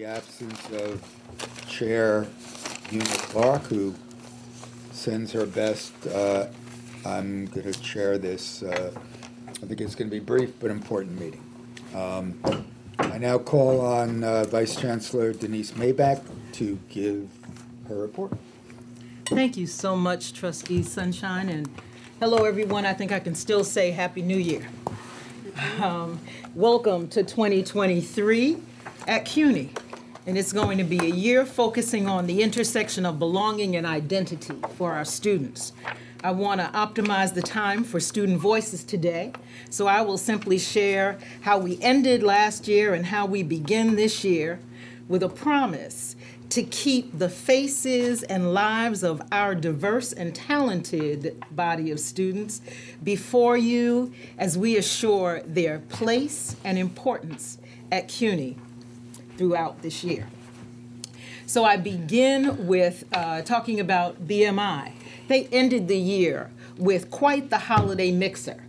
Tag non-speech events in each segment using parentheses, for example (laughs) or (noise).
the absence of Chair Una Clarke, who sends her best, uh, I'm going to chair this, uh, I think it's going to be brief but important meeting. Um, I now call on uh, Vice Chancellor Denise Maybank to give her report. Thank you so much, Trustee Sunshine, and hello, everyone. I think I can still say Happy New Year. Um, Welcome to 2023 at CUNY, and it's going to be a year focusing on the intersection of belonging and identity for our students. I want to optimize the time for student voices today, so I will simply share how we ended last year and how we begin this year with a promise to keep the faces and lives of our diverse and talented body of students before you as we assure their place and importance at CUNY throughout this year. So I begin with uh, talking about BMI. They ended the year with quite the holiday mixer.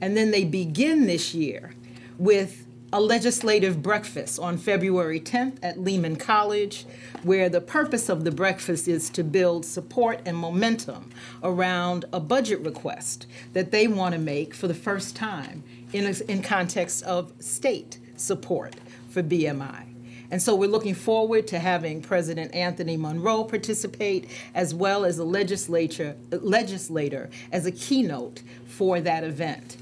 And then they begin this year with a legislative breakfast on February 10th at Lehman College, where the purpose of the breakfast is to build support and momentum around a budget request that they want to make for the first time in, a, in context of state support for BMI. And so we're looking forward to having President Anthony Munroe participate, as well as a legislature, legislator as a keynote for that event.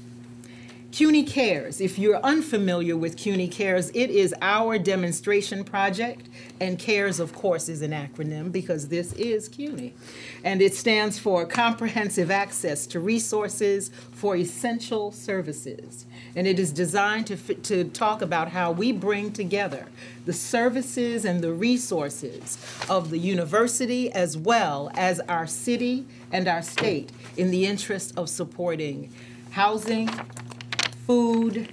CUNY Cares, if you're unfamiliar with CUNY Cares, it is our demonstration project, and CARES, of course, is an acronym because this is CUNY. And it stands for Comprehensive Access to Resources for Essential Services. And it is designed to, to talk about how we bring together the services and the resources of the university as well as our city and our state in the interest of supporting housing, food,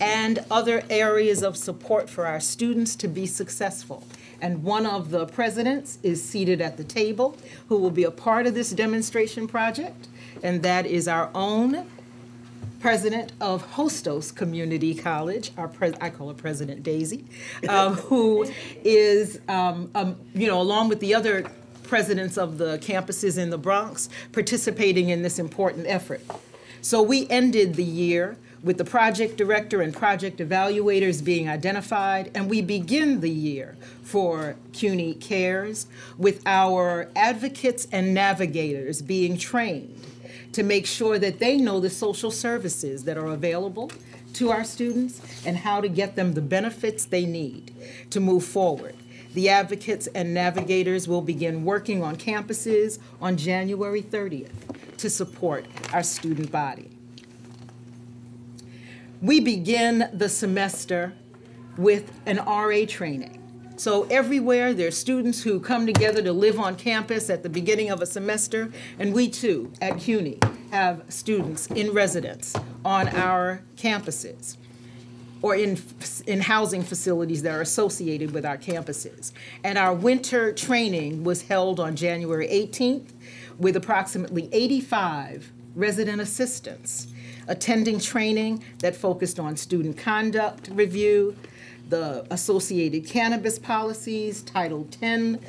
and other areas of support for our students to be successful. And one of the presidents is seated at the table who will be a part of this demonstration project, and that is our own president of Hostos Community College, our pres- I call her President Daisy, (laughs) um, who is, um, um, you know, along with the other presidents of the campuses in the Bronx, participating in this important effort. So we ended the year with the project director and project evaluators being identified, and we begin the year for CUNY Cares with our advocates and navigators being trained to make sure that they know the social services that are available to our students and how to get them the benefits they need to move forward. The advocates and navigators will begin working on campuses on January 30th to support our student body. We begin the semester with an RA training. So everywhere there are students who come together to live on campus at the beginning of a semester, and we too at CUNY have students in residence on our campuses or in, in housing facilities that are associated with our campuses. And our winter training was held on January 18th with approximately 85 resident assistants attending training that focused on student conduct review, the associated cannabis policies, Title 10,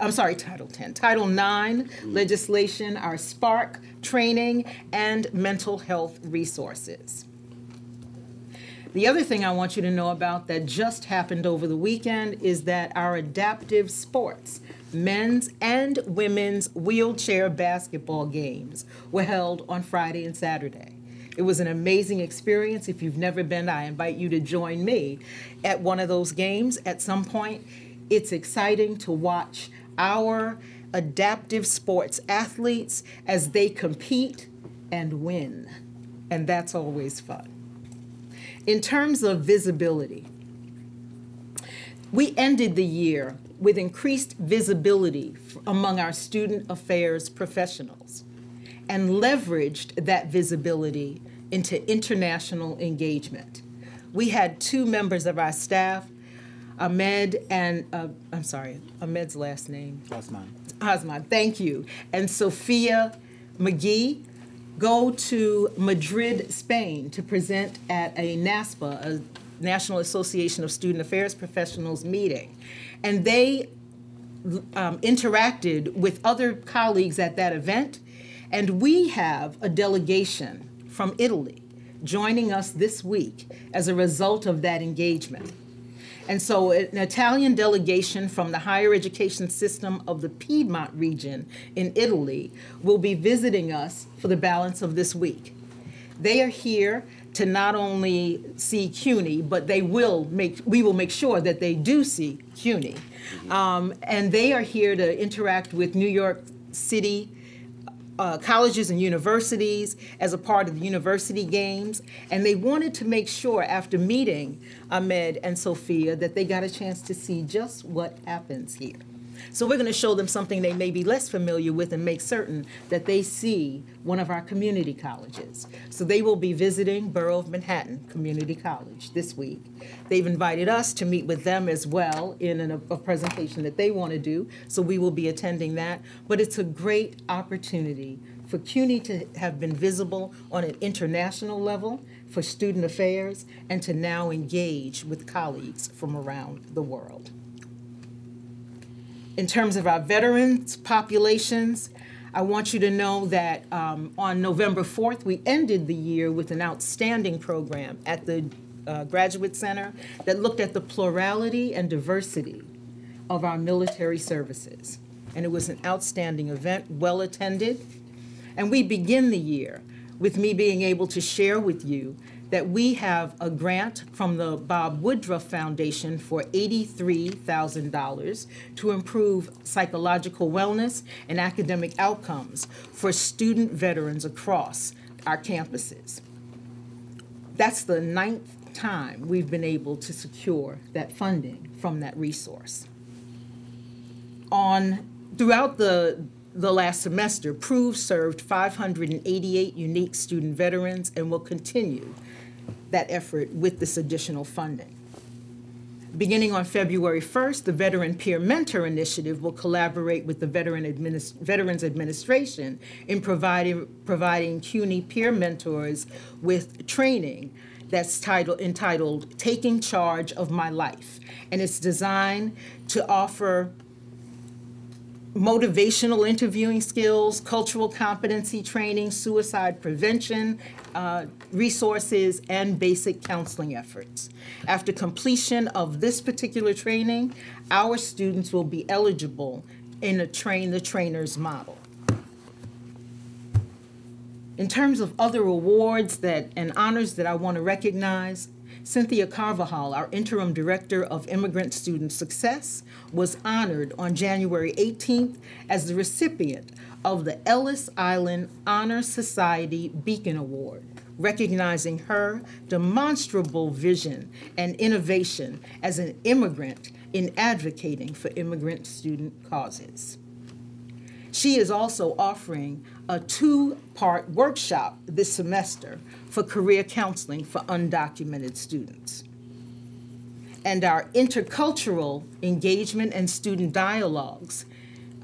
I'm sorry, Title 10, Title 9 legislation, our Spark training, and mental health resources. The other thing I want you to know about that just happened over the weekend is that our adaptive sports, men's and women's wheelchair basketball games, were held on Friday and Saturday. It was an amazing experience. If you've never been, I invite you to join me at one of those games at some point. It's exciting to watch our adaptive sports athletes as they compete and win. And that's always fun. In terms of visibility, we ended the year with increased visibility among our student affairs professionals and leveraged that visibility into international engagement. We had two members of our staff, Ahmed and, uh, I'm sorry, Ahmed's last name? Osman. Osman, thank you. And Sophia McGee go to Madrid, Spain to present at a NASPA, a National Association of Student Affairs Professionals meeting. And they um, interacted with other colleagues at that event, and we have a delegation from Italy joining us this week as a result of that engagement. And so, an Italian delegation from the higher education system of the Piedmont region in Italy will be visiting us for the balance of this week. They are here to not only see CUNY, but they will make, we will make sure that they do see CUNY. Um, and they are here to interact with New York City uh, colleges and universities as a part of the university games. And they wanted to make sure, after meeting Ahmed and Sophia, that they got a chance to see just what happens here. So we're going to show them something they may be less familiar with and make certain that they see one of our community colleges. So they will be visiting Borough of Manhattan Community College this week. They've invited us to meet with them as well in an, a presentation that they want to do. So we will be attending that. But it's a great opportunity for CUNY to have been visible on an international level for student affairs and to now engage with colleagues from around the world. In terms of our veterans populations, I want you to know that um, on November 4th, we ended the year with an outstanding program at the uh, Graduate Center that looked at the plurality and diversity of our military services. And it was an outstanding event, well attended. And we begin the year with me being able to share with you that we have a grant from the Bob Woodruff Foundation for $83,000 to improve psychological wellness and academic outcomes for student veterans across our campuses. That's the ninth time we've been able to secure that funding from that resource. On throughout the the last semester, PROVE served 588 unique student veterans and will continue that effort with this additional funding. Beginning on February 1st, the Veteran Peer Mentor Initiative will collaborate with the Veteran Administ- Veterans Administration in providing, providing CUNY peer mentors with training that's titled, entitled Taking Charge of My Life. And it's designed to offer motivational interviewing skills, cultural competency training, suicide prevention uh, resources, and basic counseling efforts. After completion of this particular training, our students will be eligible in a train the trainers model. In terms of other awards that and honors that I want to recognize, Cynthia Carvajal, our interim director of immigrant student success, was honored on January 18th as the recipient of the Ellis Island Honor Society Beacon Award, recognizing her demonstrable vision and innovation as an immigrant in advocating for immigrant student causes. She is also offering a two part workshop this semester for career counseling for undocumented students. And our intercultural engagement and student dialogues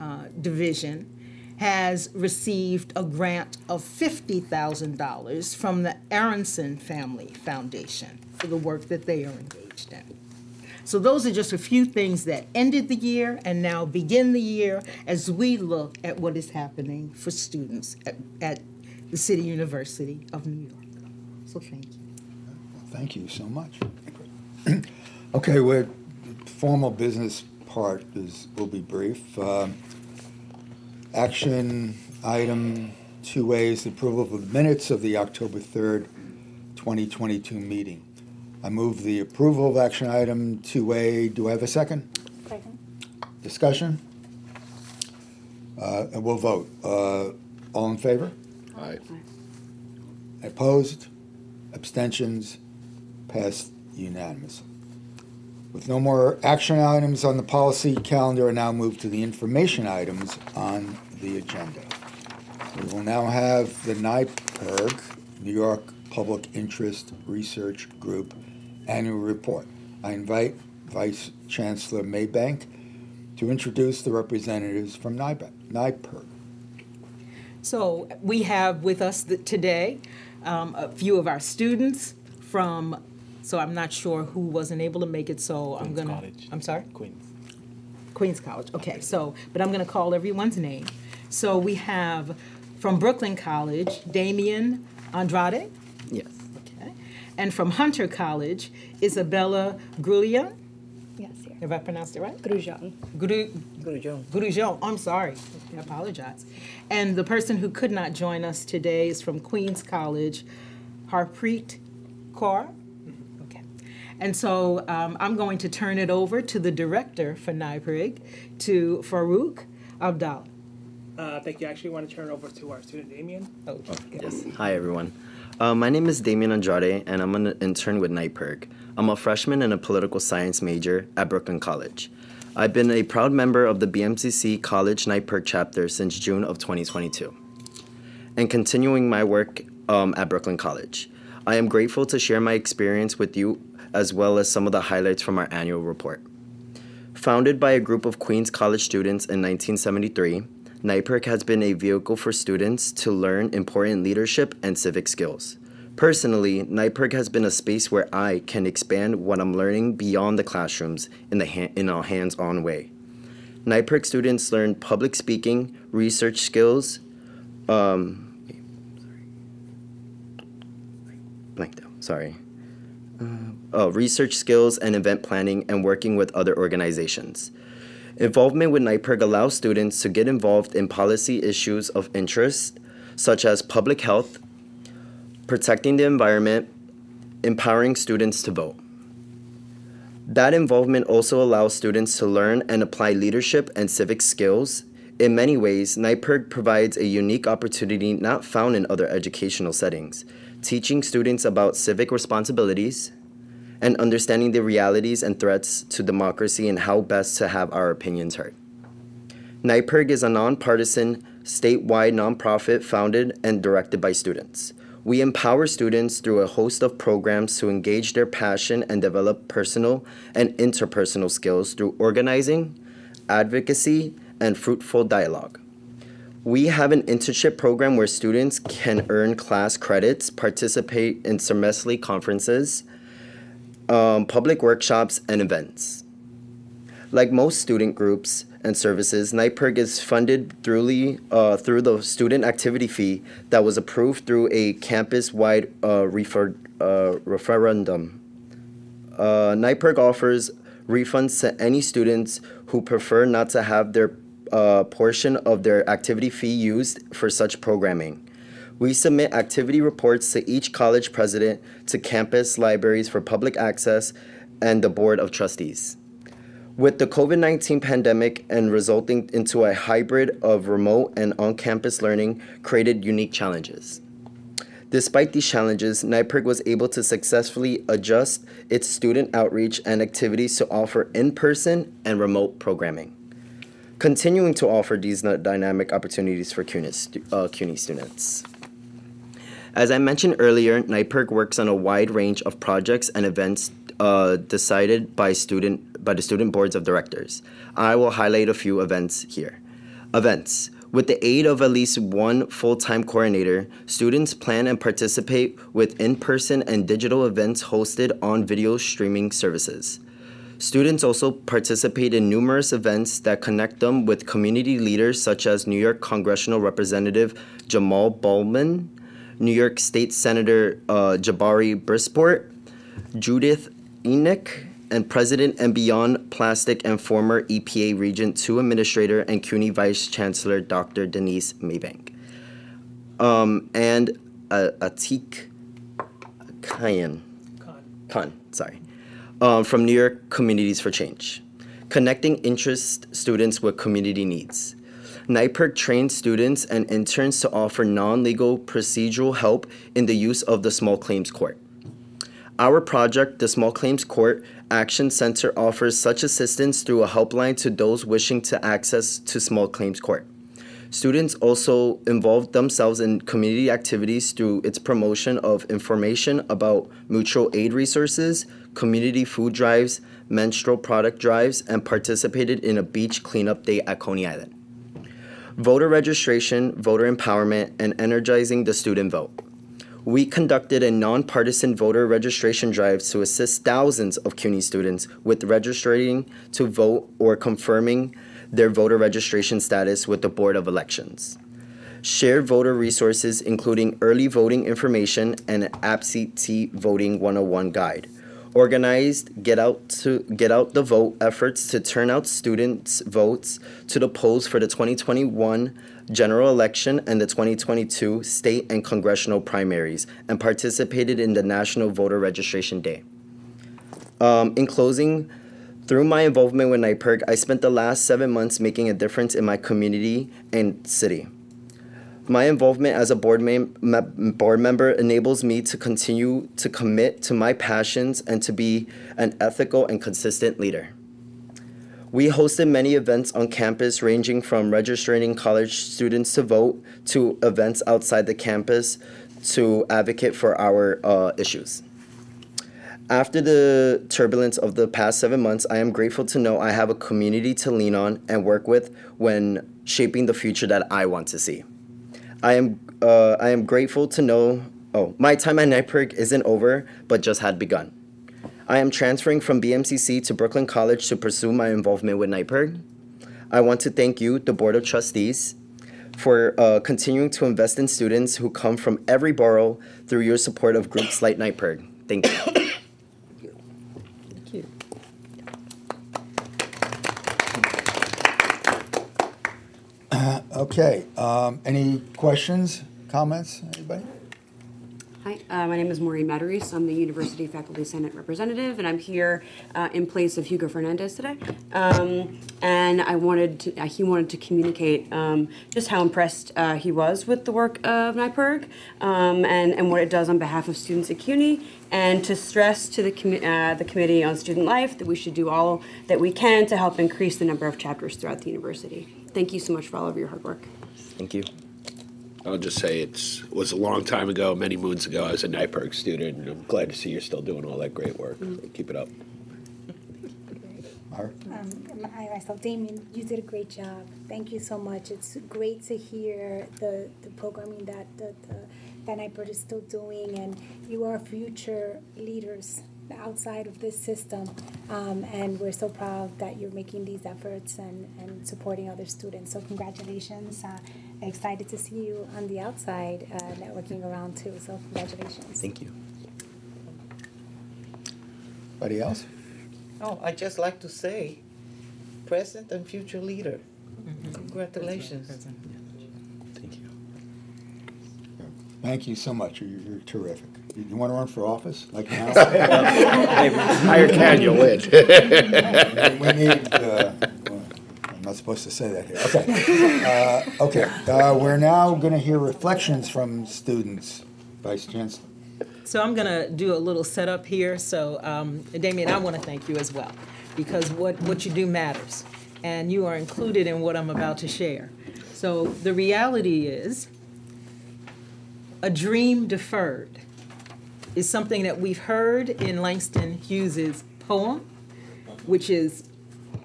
uh, division has received a grant of $50,000 from the Aronson Family Foundation for the work that they are engaged in. So those are just a few things that ended the year and now begin the year as we look at what is happening for students at, at the City University of New York. So thank you. Thank you so much. okay, we're formal business part is will be brief. Um, action item two the approval of the minutes of the October third, twenty twenty two meeting. I move the approval of action item 2A. Do I have a second? Second. Discussion? Uh, And we'll vote. Uh, All in favor? Aye. Opposed? Abstentions? Passed unanimously. With no more action items on the policy calendar, I now move to the information items on the agenda. We will now have the NYPIRG, New York Public Interest Research Group Annual Report. I invite Vice Chancellor Maybank to introduce the representatives from NYPIRG. NYPIRG. So we have with us th- today um, a few of our students from so I'm not sure who wasn't able to make it, so I'm gonna. College. I'm sorry? Queens. Queens College, okay, so, but I'm gonna call everyone's name. So we have from Brooklyn College, Damian Andrade, Yes. okay? And from Hunter College, Isabella Grulian, Yes, here. have I pronounced it right? Grujon. Guru, Gurujon. Gurujon, I'm sorry, I apologize. And the person who could not join us today is from Queens College, Harpreet Kaur. Okay. And so um, I'm going to turn it over to the director for NYPIRG, to Farouk Abdallah. Uh, thank you. I actually want to turn it over to our student Damien. Okay. Yes. Hi, everyone. Uh, my name is Damien Andrade, and I'm an intern with NYPIRG. I'm a freshman and a political science major at Brooklyn College. I've been a proud member of the BMCC College NYPIRG chapter since June of 2022, and continuing my work um, at Brooklyn College. I am grateful to share my experience with you, as well as some of the highlights from our annual report. Founded by a group of Queens College students in 1973, NYPIRG has been a vehicle for students to learn important leadership and civic skills. Personally, NYPIRG has been a space where I can expand what I'm learning beyond the classrooms in, the ha- in a hands on way. NYPIRG students learn public speaking, research skills, um, blanked out, sorry uh, research skills and event planning and working with other organizations. Involvement with NYPIRG allows students to get involved in policy issues of interest, such as public health, protecting the environment, empowering students to vote. That involvement also allows students to learn and apply leadership and civic skills. In many ways, NYPIRG provides a unique opportunity not found in other educational settings, teaching students about civic responsibilities and understanding the realities and threats to democracy and how best to have our opinions heard. NYPIRG is a nonpartisan, statewide nonprofit founded and directed by students. We empower students through a host of programs to engage their passion and develop personal and interpersonal skills through organizing, advocacy, and fruitful dialogue. We have an internship program where students can earn class credits, participate in semesterly conferences, um, public workshops, and events. Like most student groups and services, NYPIRG is funded through, uh, through the student activity fee that was approved through a campus-wide uh, refer, uh, referendum. Uh, NYPIRG offers refunds to any students who prefer not to have their uh, portion of their activity fee used for such programming. We submit activity reports to each college president, to campus libraries for public access, and the Board of Trustees. With the COVID 19 pandemic and resulting into a hybrid of remote and on campus learning created unique challenges. Despite these challenges, NYPIRG was able to successfully adjust its student outreach and activities to offer in person and remote programming, continuing to offer these dynamic opportunities for CUNY, uh, CUNY students. As I mentioned earlier, NYPIRG works on a wide range of projects and events uh, decided by student by the student boards of directors. I will highlight a few events here. Events. With the aid of at least one full-time coordinator, students plan and participate with in-person and digital events hosted on video streaming services. Students also participate in numerous events that connect them with community leaders such as New York Congressional Representative Jamal Bowman, New York State Senator uh, Jabari Brisport, Judith Enck, and President and Beyond Plastic and former EPA Region 2 Administrator and CUNY Vice Chancellor Dr. Denise Maybank. Um, and uh, Atik Kayan. Khan, sorry, um, from New York Communities for Change, connecting interest students with community needs. NYPIRG trains students and interns to offer non-legal procedural help in the use of the Small Claims Court. Our project, the Small Claims Court Action Center, offers such assistance through a helpline to those wishing to access to Small Claims Court. Students also involve themselves in community activities through its promotion of information about mutual aid resources, community food drives, menstrual product drives, and participated in a beach cleanup day at Coney Island. Voter registration, voter empowerment, and energizing the student vote. we conducted a nonpartisan voter registration drive to assist thousands of CUNY students with registering to vote or confirming their voter registration status with the Board of Elections. Shared voter resources including early voting information and an absentee voting 101 guide. Organized get out to get out the vote efforts to turn out students' votes to the polls for the 2021 general election and the 2022 state and congressional primaries and participated in the National Voter Registration Day. Um, in closing, through my involvement with NYPIRG, I spent the last seven months making a difference in my community and city. My involvement as a board, mem- me- board member enables me to continue to commit to my passions and to be an ethical and consistent leader. We hosted many events on campus, ranging from registering college students to vote to events outside the campus to advocate for our uh, issues. After the turbulence of the past seven months, I am grateful to know I have a community to lean on and work with when shaping the future that I want to see. I am uh, I am grateful to know. Oh, my time at NYPIRG isn't over, but just had begun. I am transferring from BMCC to Brooklyn College to pursue my involvement with NYPIRG. I want to thank you, the Board of Trustees, for uh, continuing to invest in students who come from every borough through your support of groups like NYPIRG. Thank you. Okay, um, any questions, comments, anybody? Hi, uh, my name is Maureen Matarese. I'm the University Faculty Senate Representative, and I'm here uh, in place of Hugo Fernandez today. Um, and I wanted to, uh, he wanted to communicate um, just how impressed uh, he was with the work of NYPIRG um, and, and what it does on behalf of students at CUNY, and to stress to the, commi- uh, the Committee on Student Life that we should do all that we can to help increase the number of chapters throughout the university. Thank you so much for all of your hard work. Thank you. I'll just say it's was a long time ago, many moons ago. I was a NYPIRG student, and I'm glad to see you're still doing all that great work. So keep it up. Mark? Um, hi, myself, Damien. You did a great job. Thank you so much. It's great to hear the, the programming that the, the that NYPIRG is still doing, and you are future leaders outside of this system. Um, and we're so proud that you're making these efforts and, and supporting other students. So congratulations. Uh, excited to see you on the outside uh, networking around too. So congratulations. Thank you. Anybody else? Oh, I'd just like to say, present and future leader. Mm-hmm. Congratulations. Thank you. Thank you so much, you're, you're terrific. You, you wanna run for office, like now? Higher can you win? We need, uh, well, I'm not supposed to say that here. Okay. Uh, Okay, uh, we're now gonna hear reflections from students. Vice Chancellor. So I'm gonna do a little setup here. So, um, Damien, I want to thank you as well, because what, what you do matters, and you are included in what I'm about to share. So the reality is, a dream deferred is something that we've heard in Langston Hughes's poem, which is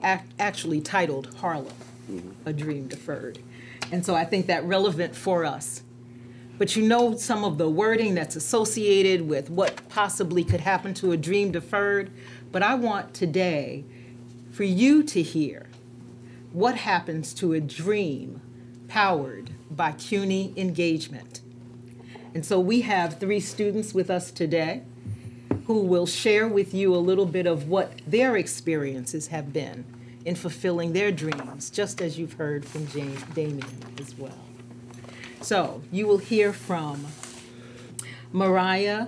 ac- actually titled Harlem, A Dream Deferred. And so I think that relevant for us but you know some of the wording that's associated with what possibly could happen to a dream deferred. But I want today for you to hear what happens to a dream powered by CUNY engagement. And so we have three students with us today who will share with you a little bit of what their experiences have been in fulfilling their dreams, just as you've heard from Jane, Damien as well. So you will hear from Mariah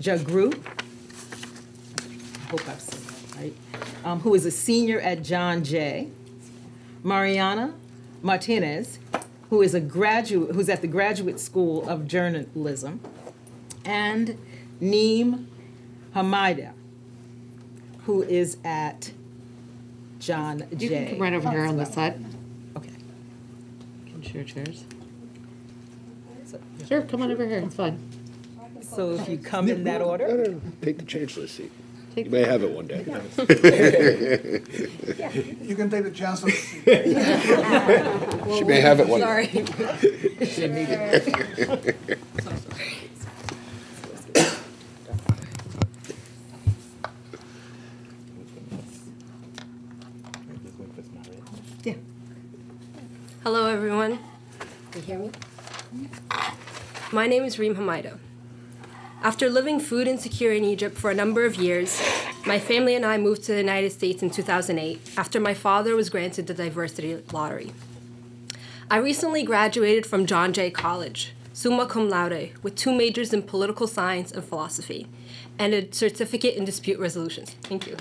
Jagru. I hope I've said that right. Um, who is a senior at John Jay. Mariana Martinez, who is a graduate, who's at the Graduate School of Journalism, and Neem Hamida, who is at John Jay. You can come right over oh, here on this side. Okay. Can share chairs. So- Sure, come on over here, it's fine. So if you come in that order. Take the chancellor's seat. Take- You may have it one day. (laughs) (laughs) You can take the chancellor's seat. (laughs) She may have it one. Sorry. (laughs) She needed it. Yeah. Hello, everyone. Can you hear me? My name is Reem Hamida. After living food insecure in Egypt for a number of years, my family and I moved to the United States in 2008 after my father was granted the diversity lottery. I recently graduated from John Jay College, summa cum laude, with two majors in political science and philosophy, and a certificate in dispute resolutions. Thank you.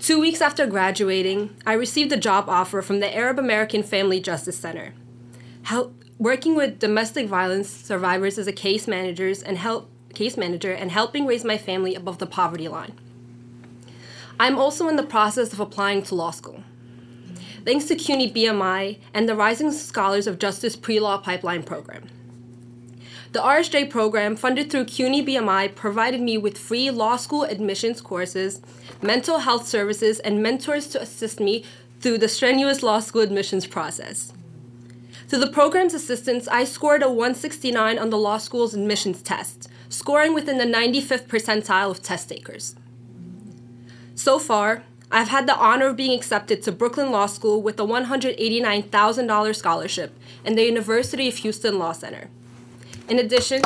Two weeks after graduating, I received a job offer from the Arab American Family Justice Center. Working with domestic violence survivors as a case managers and help case manager and helping raise my family above the poverty line. I'm also in the process of applying to law school. Thanks to CUNY BMI and the Rising Scholars of Justice pre-law pipeline program. The RSJ program, funded through CUNY BMI, provided me with free law school admissions courses, mental health services, and mentors to assist me through the strenuous law school admissions process. Through the program's assistance, I scored a 169 on the law school's admissions test, scoring within the 95th percentile of test takers. So far, I've had the honor of being accepted to Brooklyn Law School with a $189,000 scholarship and the University of Houston Law Center. In addition,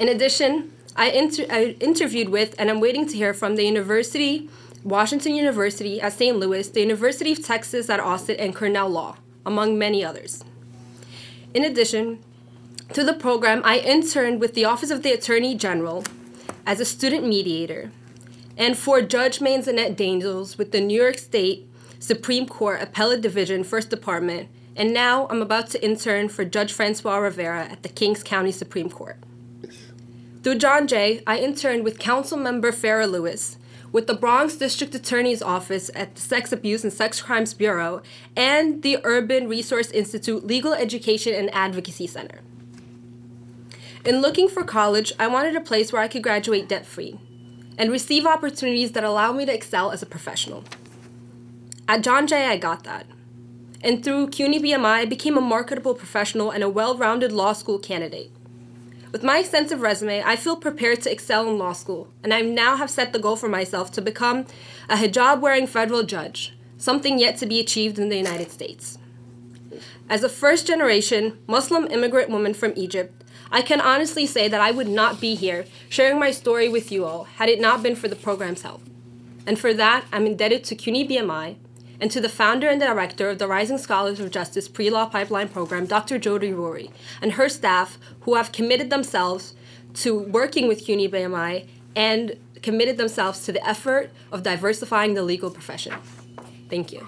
in addition, I, inter- I interviewed with and I'm waiting to hear from the University, Washington University at St. Louis, the University of Texas at Austin, and Cornell Law, among many others. In addition to the program, I interned with the Office of the Attorney General as a student mediator, and for Judge Manzanet Daniels with the New York State Supreme Court Appellate Division, First Department, and now I'm about to intern for Judge Francois Rivera at the Kings County Supreme Court. Through John Jay, I interned with Council Member Farah Louis, with the Bronx District Attorney's Office at the Sex Abuse and Sex Crimes Bureau, and the Urban Resource Institute Legal Education and Advocacy Center. In looking for college, I wanted a place where I could graduate debt free and receive opportunities that allow me to excel as a professional. At John Jay, I got that. And through CUNY BMI, I became a marketable professional and a well rounded law school candidate. With my extensive resume, I feel prepared to excel in law school, and I now have set the goal for myself to become a hijab wearing federal judge, something yet to be achieved in the United States. As a first generation Muslim immigrant woman from Egypt, I can honestly say that I would not be here sharing my story with you all had it not been for the program's help. And for that, I'm indebted to CUNY BMI and to the founder and director of the Rising Scholars of Justice pre law pipeline program, Dr. Jodi Rory, and her staff who have committed themselves to working with CUNY BMI and committed themselves to the effort of diversifying the legal profession. Thank you.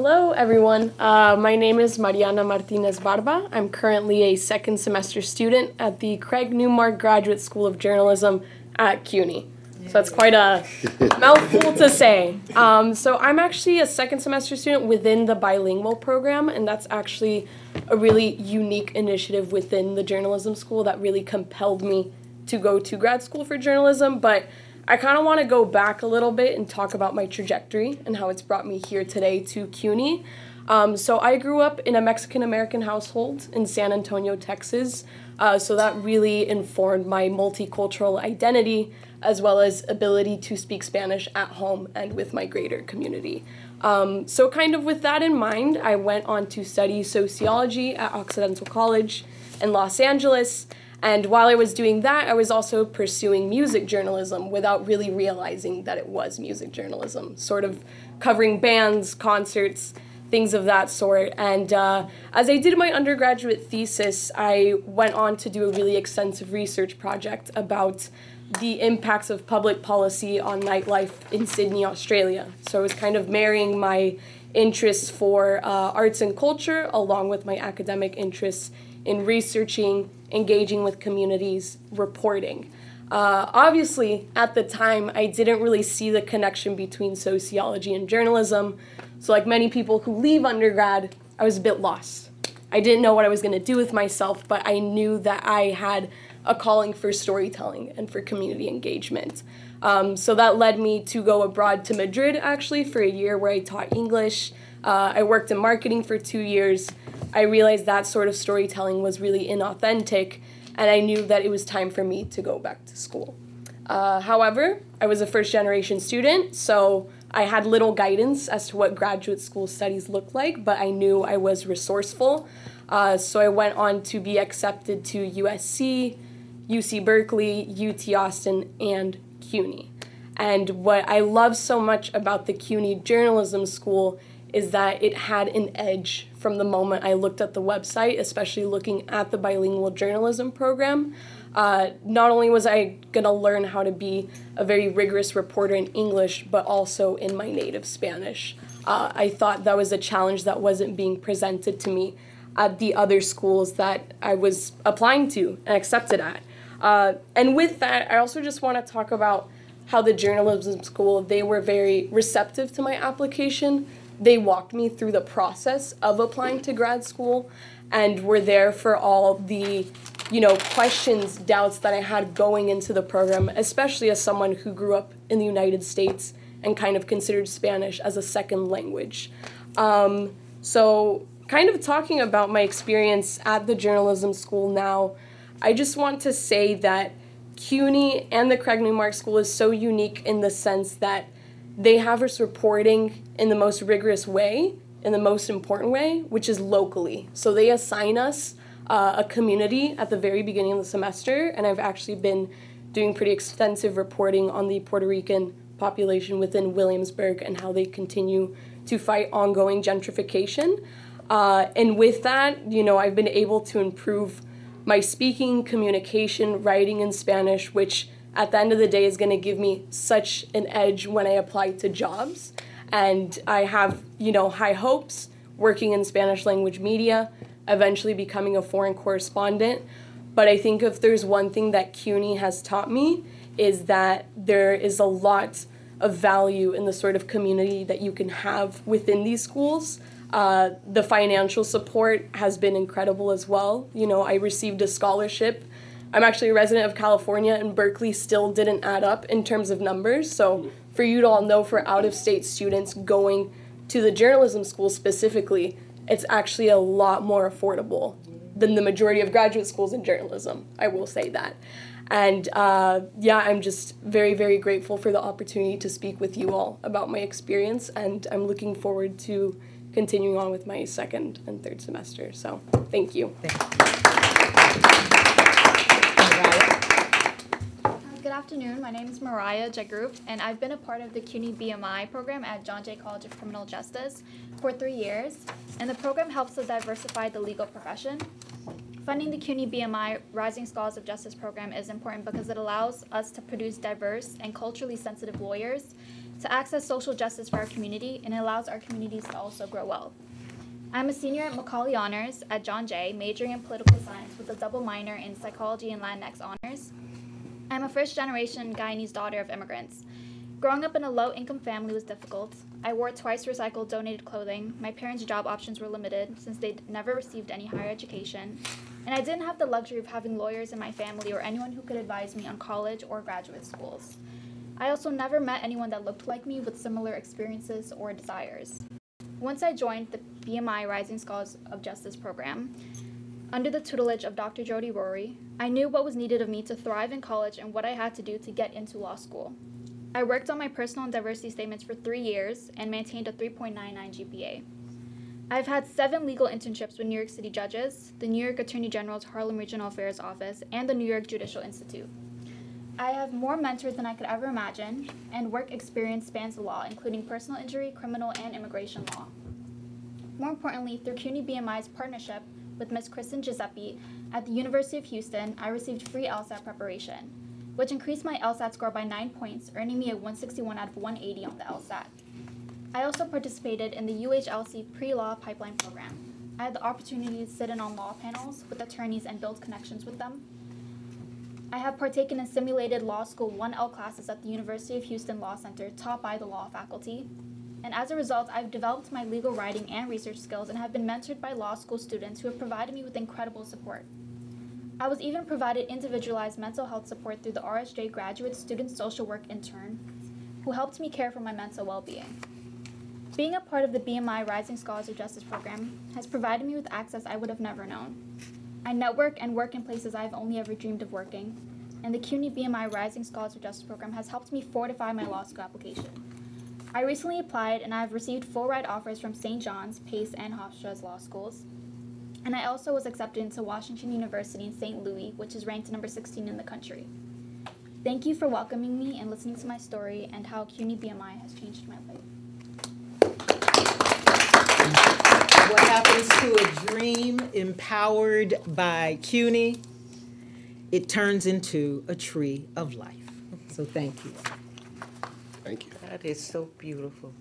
Hello, everyone. Uh, my name is Mariana Martinez Barba. I'm currently a second semester student at the Craig Newmark Graduate School of Journalism at CUNY. So that's quite a (laughs) mouthful to say. Um, so I'm actually a second semester student within the bilingual program, and that's actually a really unique initiative within the journalism school that really compelled me to go to grad school for journalism. But I kind of want to go back a little bit and talk about my trajectory and how it's brought me here today to CUNY. Um, so I grew up in a Mexican American household in San Antonio, Texas. Uh, so that really informed my multicultural identity as well as ability to speak Spanish at home and with my greater community. Um, so, kind of with that in mind, I went on to study sociology at Occidental College in Los Angeles. And while I was doing that, I was also pursuing music journalism without really realizing that it was music journalism, sort of covering bands, concerts, things of that sort. And uh, as I did my undergraduate thesis, I went on to do a really extensive research project about the impacts of public policy on nightlife in Sydney, Australia. So I was kind of marrying my interests for uh, arts and culture along with my academic interests in researching engaging with communities, reporting. Uh, obviously, at the time, I didn't really see the connection between sociology and journalism. So, like many people who leave undergrad, I was a bit lost. I didn't know what I was going to do with myself, but I knew that I had a calling for storytelling and for community engagement. Um, so that led me to go abroad to Madrid actually for a year where I taught English. Uh, I worked in marketing for two years. I realized that sort of storytelling was really inauthentic, and I knew that it was time for me to go back to school. Uh, however, I was a first generation student, so I had little guidance as to what graduate school studies looked like, but I knew I was resourceful. Uh, so I went on to be accepted to USC, UC Berkeley, UT Austin, and CUNY. And what I love so much about the CUNY Journalism School is that it had an edge from the moment I looked at the website, especially looking at the bilingual journalism program. Uh, not only was I gonna learn how to be a very rigorous reporter in English, but also in my native Spanish. Uh, I thought that was a challenge that wasn't being presented to me at the other schools that I was applying to and accepted at. Uh, and with that, I also just want to talk about how the journalism school they were very receptive to my application. They walked me through the process of applying to grad school and were there for all the you know questions doubts that i had going into the program especially as someone who grew up in the united states and kind of considered spanish as a second language. Um, so kind of talking about my experience at the journalism school now i just want to say that cuny and the craig newmark school is so unique in the sense that they have us reporting in the most rigorous way in the most important way, which is locally. So they assign us uh, a community at the very beginning of the semester, and I've actually been doing pretty extensive reporting on the Puerto Rican population within Williamsburg and how they continue to fight ongoing gentrification. Uh, and with that, you know, I've been able to improve my speaking, communication, writing in Spanish, which at the end of the day is going to give me such an edge when I apply to jobs and I have, you know, high hopes working in Spanish language media, eventually becoming a foreign correspondent. But I think if there's one thing that CUNY has taught me is that there is a lot of value in the sort of community that you can have within these schools. Uh, the financial support has been incredible as well. You know, I received a scholarship. I'm actually a resident of California, and Berkeley still didn't add up in terms of numbers. So for you to all know for out of state students going to the journalism school specifically, it's actually a lot more affordable than the majority of graduate schools in journalism. I will say that. And uh, yeah, I'm just very, very grateful for the opportunity to speak with you all about my experience, and I'm looking forward to continuing on with my second and third semester. So, thank you. Good afternoon. My name is Mariah Jagroup, and I've been a part of the CUNY BMI program at John Jay College of Criminal Justice for three years, and the program helps to diversify the legal profession. Funding the CUNY BMI Rising Scholars of Justice program is important because it allows us to produce diverse and culturally sensitive lawyers to access social justice for our community, and it allows our communities to also grow well. I'm a senior at Macaulay Honors at John Jay, majoring in political science with a double minor in psychology and Latinx honors. I'm a first generation Guyanese daughter of immigrants. Growing up in a low income family was difficult. I wore twice recycled donated clothing. My parents' job options were limited since they'd never received any higher education. And I didn't have the luxury of having lawyers in my family or anyone who could advise me on college or graduate schools. I also never met anyone that looked like me with similar experiences or desires. Once I joined the BMI Rising Scholars of Justice program, under the tutelage of Dr. Jody Rory, I knew what was needed of me to thrive in college and what I had to do to get into law school. I worked on my personal and diversity statements for three years and maintained a 3.99 GPA. I've had seven legal internships with New York City judges, the New York Attorney General's Harlem Regional Affairs Office, and the New York Judicial Institute. I have more mentors than I could ever imagine, and work experience spans the law, including personal injury, criminal, and immigration law. More importantly, through CUNY BMI's partnership with Ms. Kristen Giuseppe at the University of Houston, I received free LSAT preparation, which increased my LSAT score by 9 points, earning me a 161 out of 180 on the LSAT. I also participated in the UHLC pre-law pipeline program. I had the opportunity to sit in on law panels with attorneys and build connections with them. I have partaken in simulated law school 1L classes at the University of Houston Law Center taught by the law faculty, and as a result, I've developed my legal writing and research skills and have been mentored by law school students who have provided me with incredible support. I was even provided individualized mental health support through the RSJ Graduate Student Social Work Intern, who helped me care for my mental well being. Being a part of the BMI Rising Scholars of Justice program has provided me with access I would have never known. I network and work in places I've only ever dreamed of working, and the CUNY BMI Rising Scholars of Justice program has helped me fortify my law school application. I recently applied and I have received full ride offers from St. John's, Pace, and Hofstra's law schools. And I also was accepted into Washington University in St. Louis, which is ranked number 16 in the country. Thank you for welcoming me and listening to my story and how CUNY BMI has changed my life. What happens to a dream empowered by CUNY? It turns into a tree of life. So thank you. Thank you. That is so beautiful.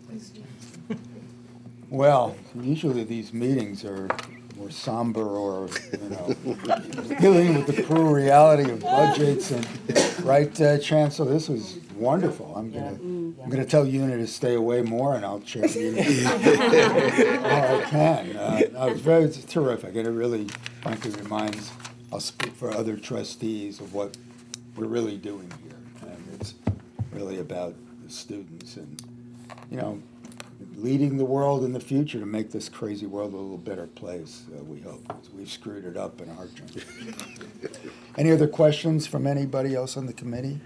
Well, usually these meetings are more somber or, you know, (laughs) dealing with the cruel reality of budgets and, right, uh, Chancellor, this was wonderful. I'm gonna, I'm gonna tell UNIT to stay away more and I'll chair the meeting. All (laughs) I can. Uh, no, It's very, it's terrific and it really frankly reminds, I'll speak for other trustees of what we're really doing here. And it's really about the students and, you know, leading the world in the future to make this crazy world a little better place, uh, we hope. We've screwed it up in our generation. (laughs) Any other questions from anybody else on the committee?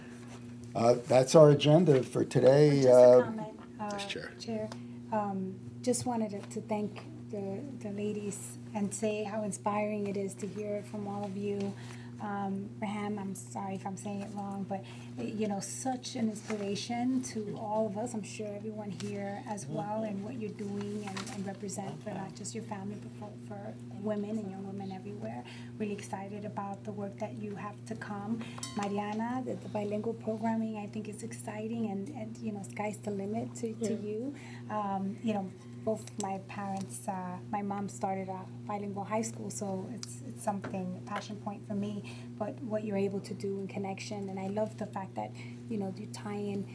Uh, That's our agenda for today. Just a Uh, comment, uh, Chair. Chair, um, just wanted to- to thank the, the ladies and say how inspiring it is to hear from all of you. Um, Raham, I'm sorry if I'm saying it wrong, but, you know, such an inspiration to all of us, I'm sure everyone here as well, and what you're doing and, and represent for not just your family, but for, for women and young women everywhere. Really excited about the work that you have to come. Mariana, the, the bilingual programming, I think is exciting and, and, you know, sky's the limit to, to you. Um, you know, both my parents, uh, my mom started a bilingual high school, so it's, it's something, a passion point for me. But what you're able to do in connection, and I love the fact that, you know, you tie in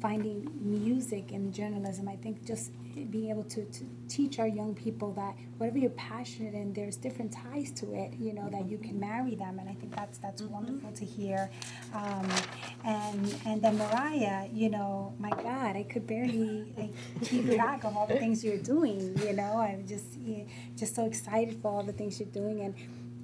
finding music and journalism. I think just being able to, to teach our young people that whatever you're passionate in, there's different ties to it, you know, that you can marry them. And I think that's that's wonderful to hear. Um, and and then Mariah, you know, my God, I could barely like, keep (laughs) track of all the things you're doing. You know, I'm just just so excited for all the things you're doing and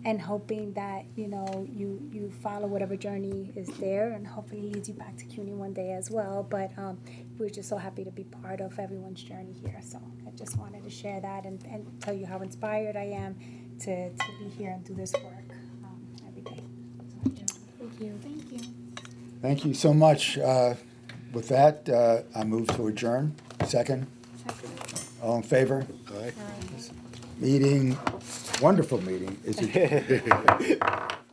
and hoping that you know you you follow whatever journey is there and hopefully leads you back to CUNY one day as well. But um, we're just so happy to be part of everyone's journey here. So I just wanted to share that and, and tell you how inspired I am to, to be here and do this work um, every day. Thank you. Thank you. Thank you so much. Uh, With that, uh, I move to adjourn. Second? Second. All in favor? Aye. Meeting, wonderful meeting. Is adjourned. (laughs)